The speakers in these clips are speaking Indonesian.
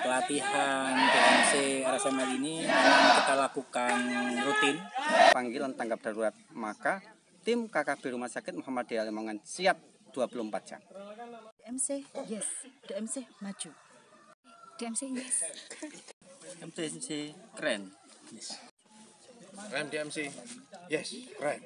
pelatihan TMC RSML ini memang kita lakukan rutin. Panggilan tanggap darurat maka tim KKB Rumah Sakit Muhammadiyah Lemongan siap 24 jam. DMC yes. DMC maju. DMC yes. DMC, DMC keren. Yes. Rem DMC yes keren.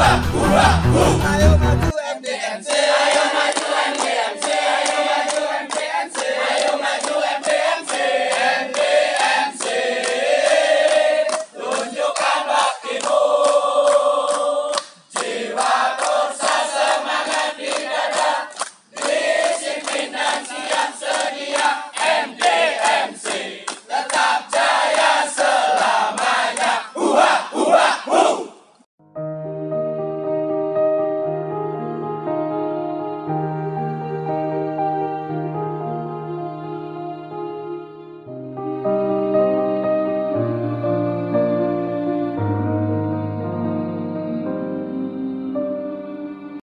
hurra, hurra, hurra.